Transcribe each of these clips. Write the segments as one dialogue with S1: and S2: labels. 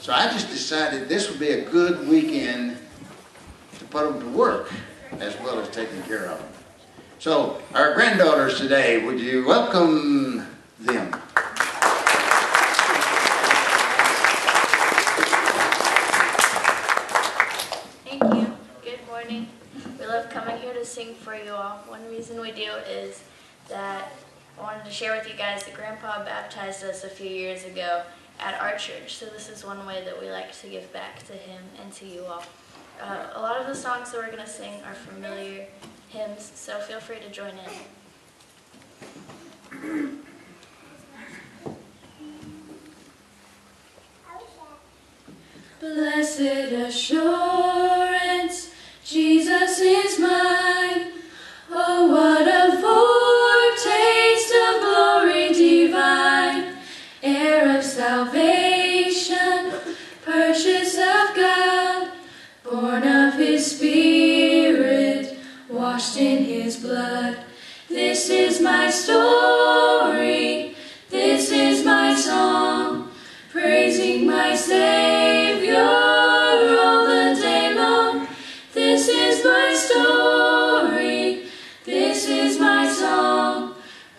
S1: So I just decided this would be a good weekend to put them to work as well as taking care of them. So our granddaughters today, would you welcome them?
S2: Thank you. Good morning. We love coming here to sing for you all. One reason we do is that I wanted to share with you guys that Grandpa baptized us a few years ago at our church. So this is one way that we like to give back to him and to you all. Uh, a lot of the songs that we're going to sing are familiar hymns, so feel free to join in.
S3: Blessed assurance,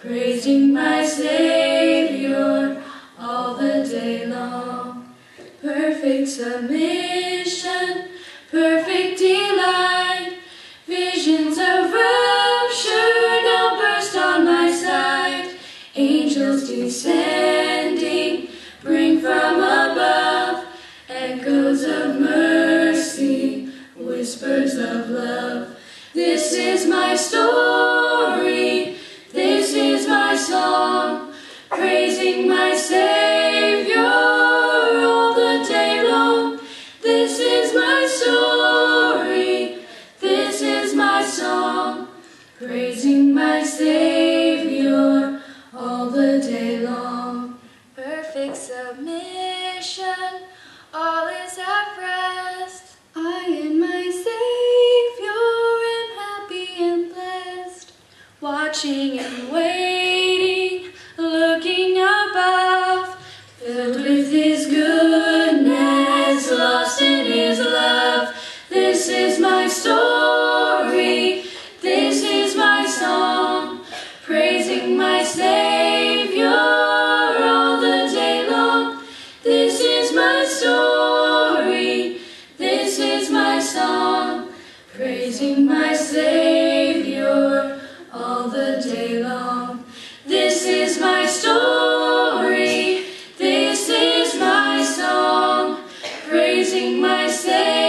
S3: praising my Savior all the day long. Perfect submission, perfect delight, visions of rapture now burst on my sight. Angels descending, bring from above echoes of mercy, whispers of love. This is my story, watching and waiting, praising my Savior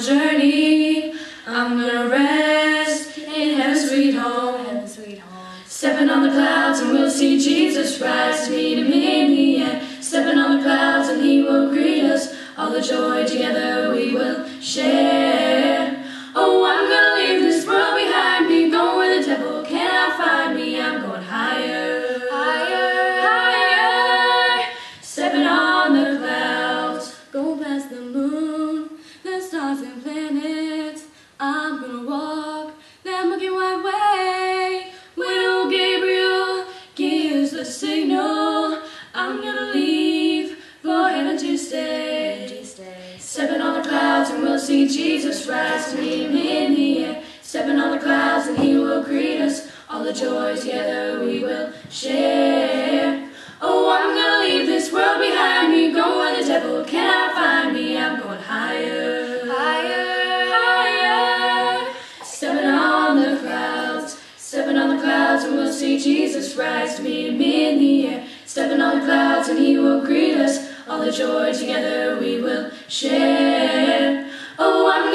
S3: journey. I'm gonna rest in heaven's sweet home.
S2: Heaven sweet home.
S3: Stepping on the clouds and we'll see Jesus rise to meet him in the air. Stepping on the clouds and he will greet us. All the joy together I'm gonna leave for heaven to stay. Stepping on the clouds and we'll see Jesus rise to meet him in the air. Stepping on the clouds and he will greet us. All the joy together we will share. Oh, I'm gonna leave this world behind me. Go where the devil cannot clouds, and he will greet us. All the joy together we will share. Oh, I'm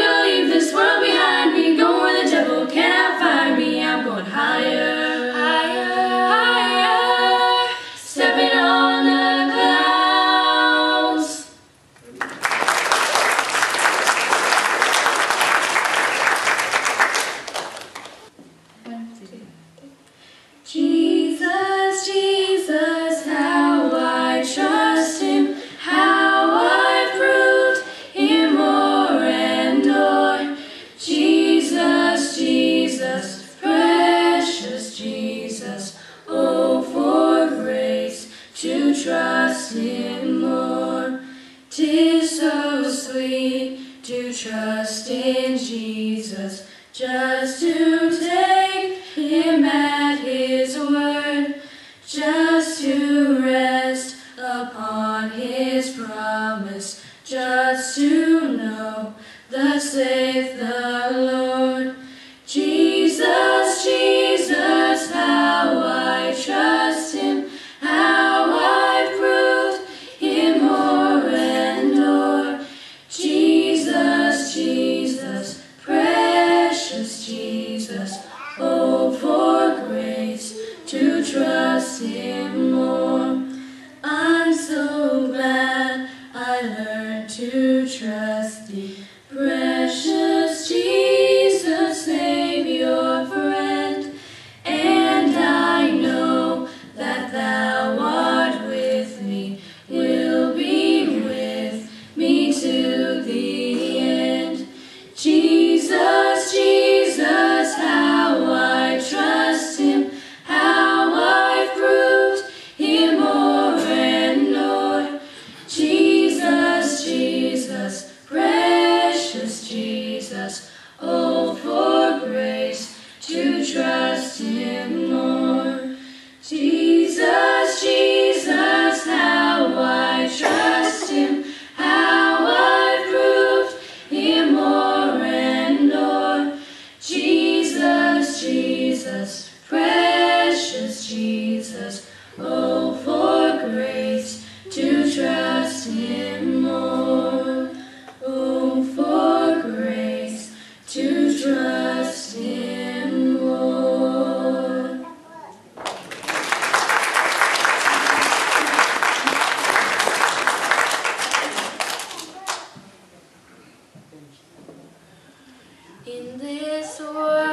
S3: to trust in Jesus, just to In this world